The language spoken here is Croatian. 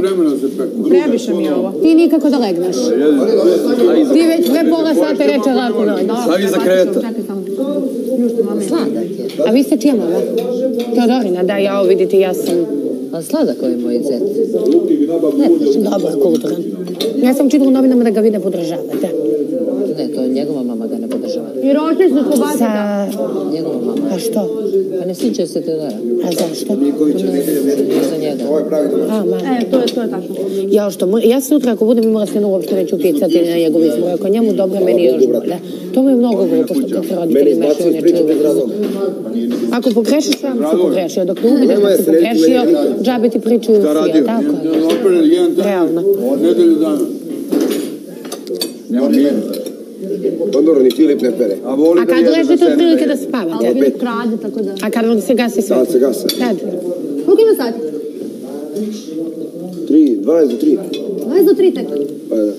vremena se peku. Previše mi je ovo. Ti nikako da legneš. Ti već pre pola sata reče lako noć. Stavi za kreta. Sladak je. A vi ste čija mama? Teodorina, da, ja ovo vidite, ja sam A sladak je moj zet. dobar, kulturan. Ja sam čitala u novinama da ga vi ne podržavate. Ne, je njegova mama ga ne podržava. I ročni su kobasica. Sa... Njegova mama. A što? Pa ne sviđa se Teodora. A zašto? Za njega. A, ma. E, to je, to je tačno. Ja, što, ja sutra ako budem imala sinu uopšte neću uticati na njegov izbor. Ako njemu dobro, meni još bolje. To mi je mnogo glupo što kad se roditelji mešaju u Ako pogrešiš, sam si pogrešio. Dok ne uvidiš da si pogrešio, džabe ti pričaju svi, tako je? Realno. Od nedelju dana. Nema dobro, ni Filip ne pere. A voli A da kad ležite sebe. otprilike da spavate? Ali krade, tako da. A kad vam se gasi sve? Sad se gase. Kad? Koliko ima sati? Tri, 12 do 3. 20 do 3 tek. Pa da.